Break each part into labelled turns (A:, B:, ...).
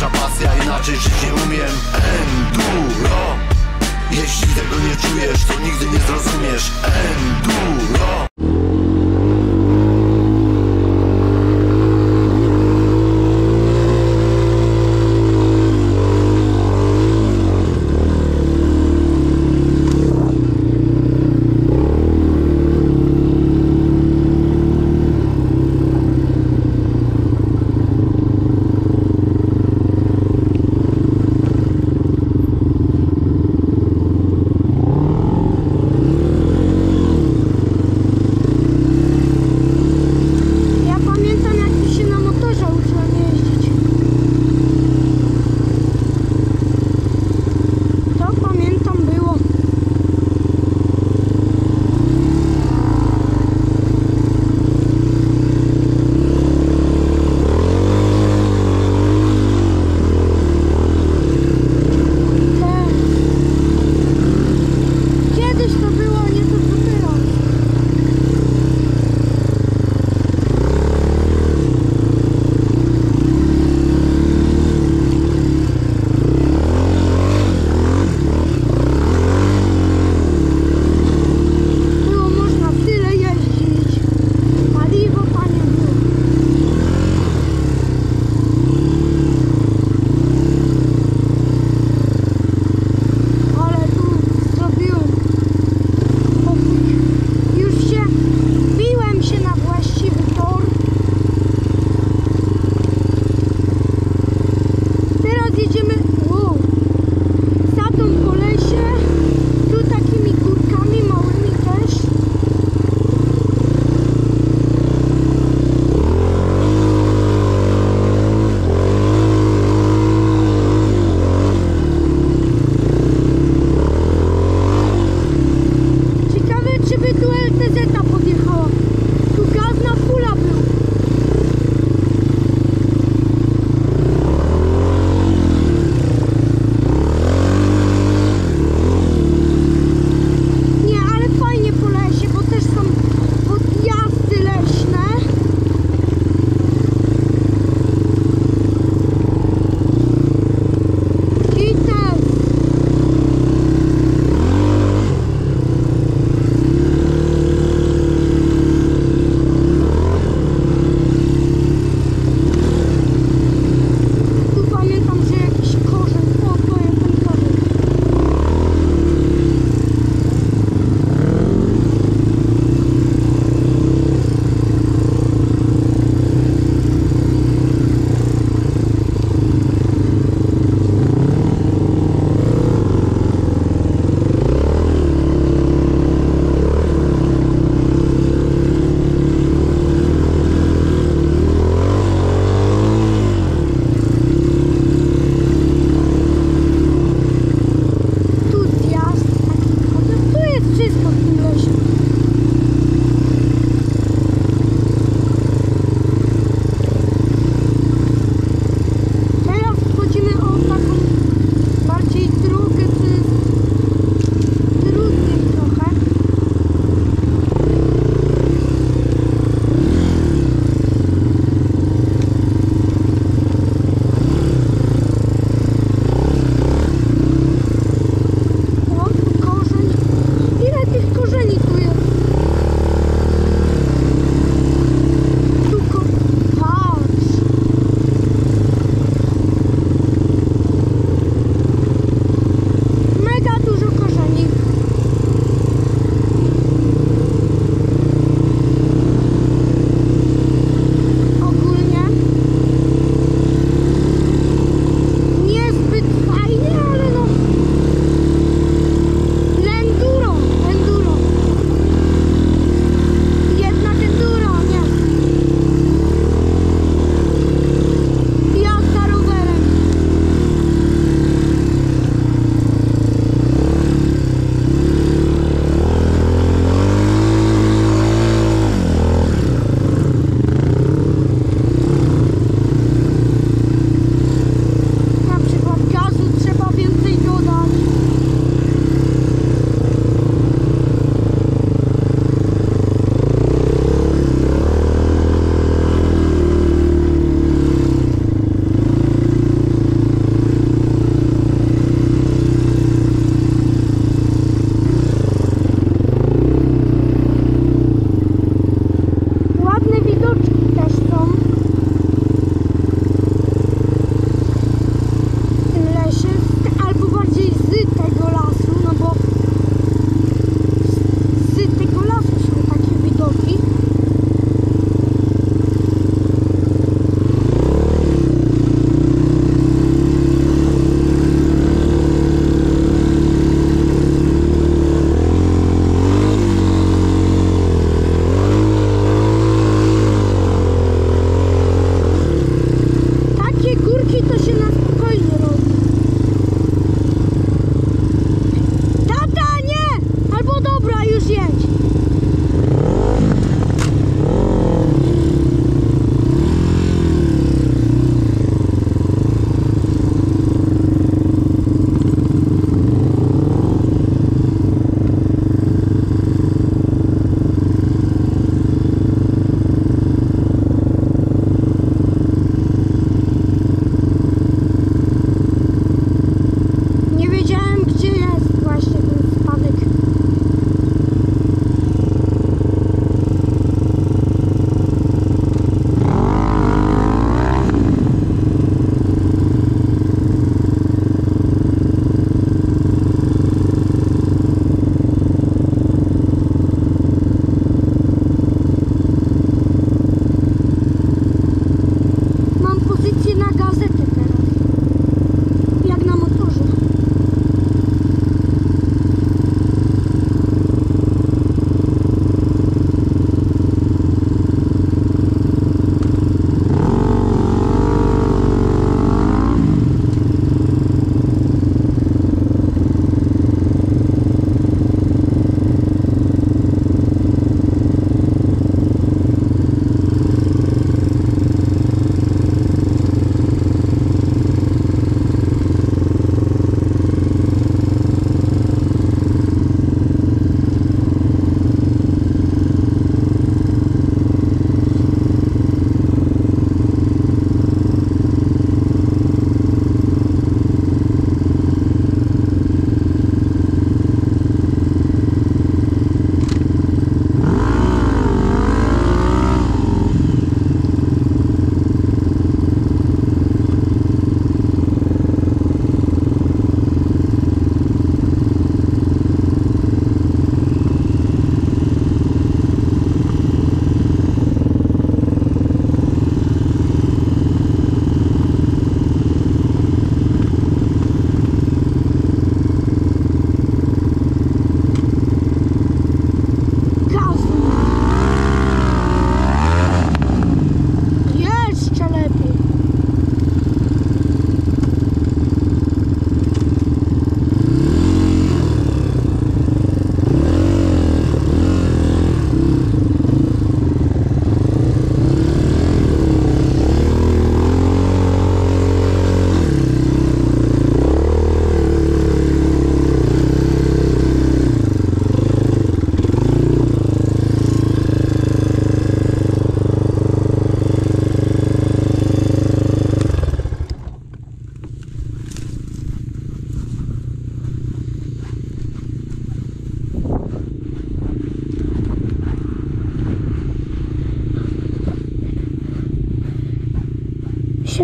A: największa pasja Inaczej żyć nie umiem. Enduro. Jeśli tego nie czujesz, to nigdy nie zrozumiesz. Enduro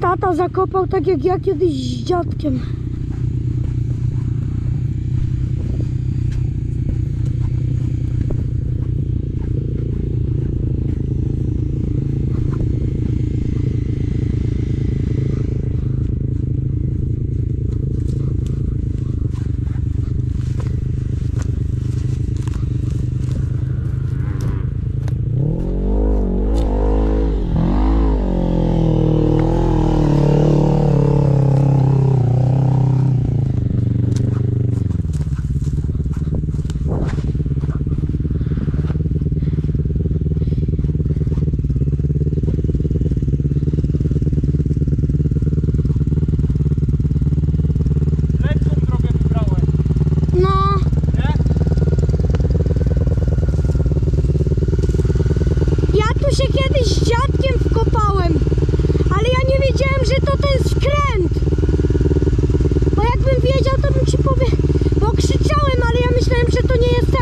B: tata zakopał tak jak ja kiedyś z dziadkiem. Kiedyś z dziadkiem wkopałem, ale ja nie wiedziałem, że to ten skręt. Bo jakbym wiedział, to bym ci powie... Bo krzyczałem, ale ja myślałem, że to nie jest